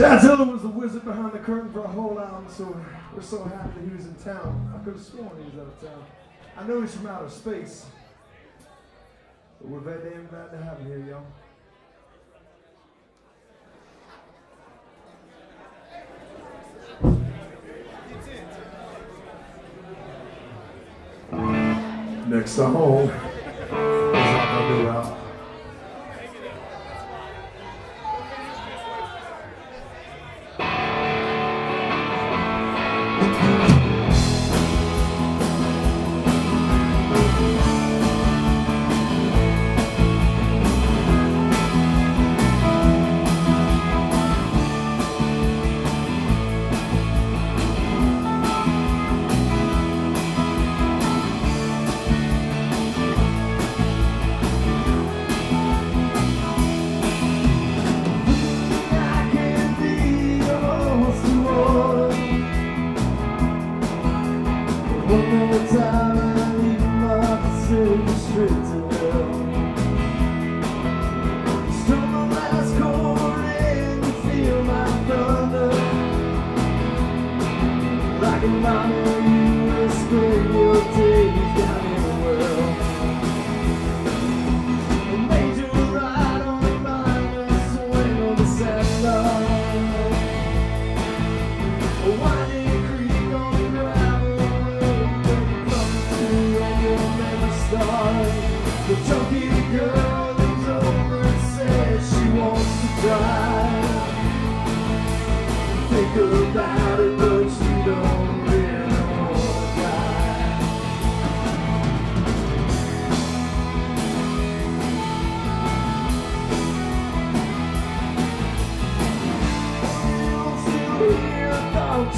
Godzilla was the wizard behind the curtain for a whole album, so we're so happy that he was in town. I could have sworn he was out of town. I know he's from outer space. But we're very damn glad to have him here, y'all. Next song is. mama.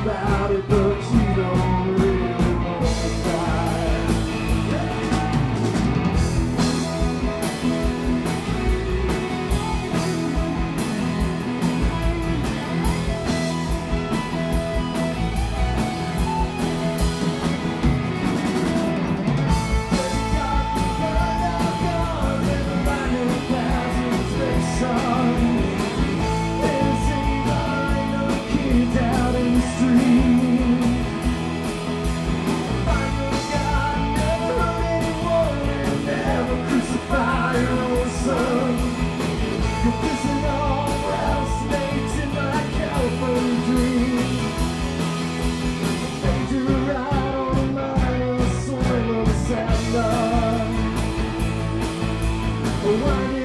about it, but you one.